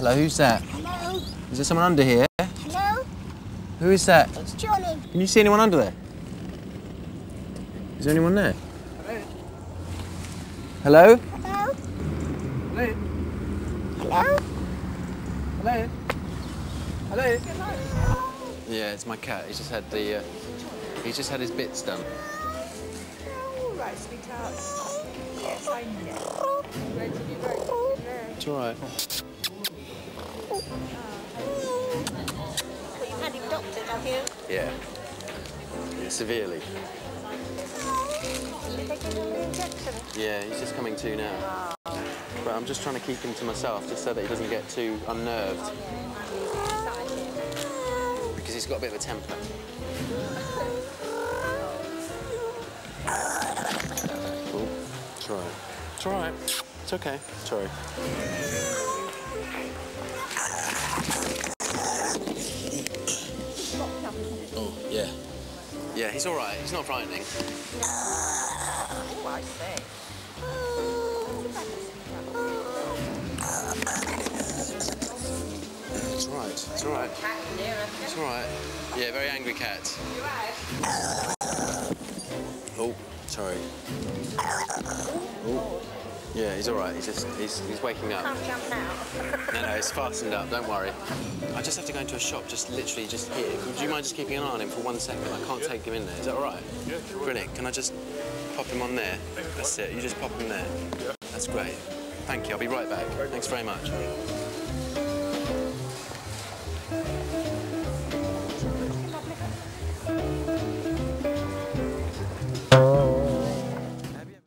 Hello, who's that? Hello? Is there someone under here? Hello? Who is that? It's Johnny. Can you see anyone under there? Is there anyone there? Hello? Hello? Hello? Hello? Hello? Hello? Yeah, it's my cat. He's just had the. Uh, he's just had his bits done. All right, sweetheart. Yes, I know. Going to be very good there. It's all right. Well, you've had him doctored, have you? Yeah. yeah severely. You're taking an injection. Yeah, he's just coming to now. But I'm just trying to keep him to myself, just so that he doesn't get too unnerved. Because he's got a bit of a temper. Oh, it's all right. It's all right. It's okay. It's all right. Oh, yeah. Yeah, he's all right. He's not frightening. Oh, I say. It's all right. It's all right. It's all right. Yeah, very angry cat. Oh, sorry. Oh. Yeah, he's all right. He's just he's he's waking up. Can't jump now. No, no, it's fastened up. Don't worry. I just have to go into a shop, just literally just here. Would you mind just keeping an eye on him for one second? I can't take him in there. Is that all right? Yeah, sure. Brilliant. Can I just pop him on there? That's it. You just pop him there. Yeah. That's great. Thank you. I'll be right back. Thanks very much.